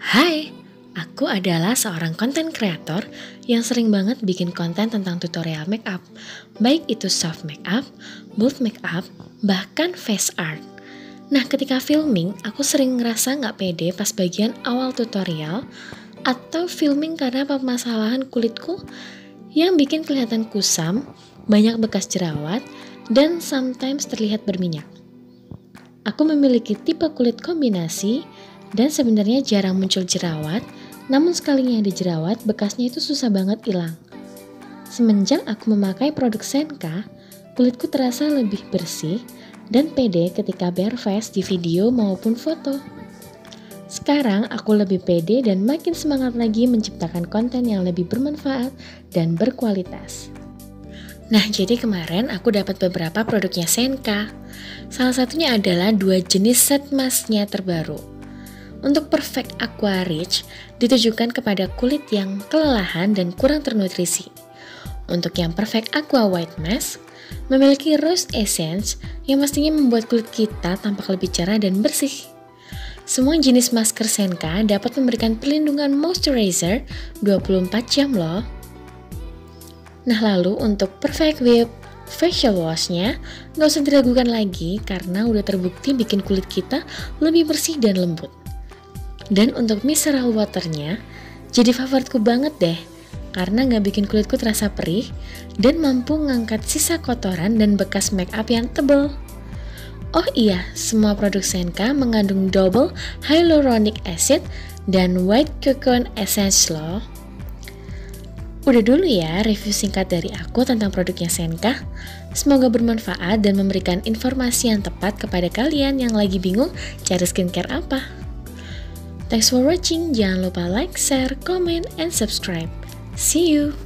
Hai, aku adalah seorang konten kreator yang sering banget bikin konten tentang tutorial makeup, baik itu soft makeup, bold makeup, bahkan face art. Nah, ketika filming, aku sering ngerasa nggak pede pas bagian awal tutorial atau filming karena permasalahan kulitku yang bikin kelihatan kusam, banyak bekas jerawat, dan sometimes terlihat berminyak. Aku memiliki tipe kulit kombinasi dan sebenarnya jarang muncul jerawat, namun sekalinya ada jerawat, bekasnya itu susah banget hilang. Semenjak aku memakai produk Senka, kulitku terasa lebih bersih dan pede ketika bare face di video maupun foto. Sekarang aku lebih pede dan makin semangat lagi menciptakan konten yang lebih bermanfaat dan berkualitas. Nah, jadi kemarin aku dapat beberapa produknya Senka. Salah satunya adalah dua jenis set masknya terbaru. Untuk Perfect Aqua Rich ditujukan kepada kulit yang kelelahan dan kurang ternutrisi. Untuk yang Perfect Aqua White Mask memiliki rose essence yang mestinya membuat kulit kita tampak lebih cerah dan bersih. Semua jenis masker Senka dapat memberikan perlindungan moisturizer 24 jam loh. Nah lalu untuk Perfect Whip facial washnya nggak usah diragukan lagi karena udah terbukti bikin kulit kita lebih bersih dan lembut. Dan untuk mineral waternya, jadi favoritku banget deh, karena nggak bikin kulitku terasa perih dan mampu ngangkat sisa kotoran dan bekas make up yang tebel. Oh iya, semua produk Senka mengandung double hyaluronic acid dan white cocoon essence loh. Udah dulu ya review singkat dari aku tentang produknya Senka. Semoga bermanfaat dan memberikan informasi yang tepat kepada kalian yang lagi bingung cari skincare apa. Thanks for watching. Jangan lupa like, share, comment, and subscribe. See you.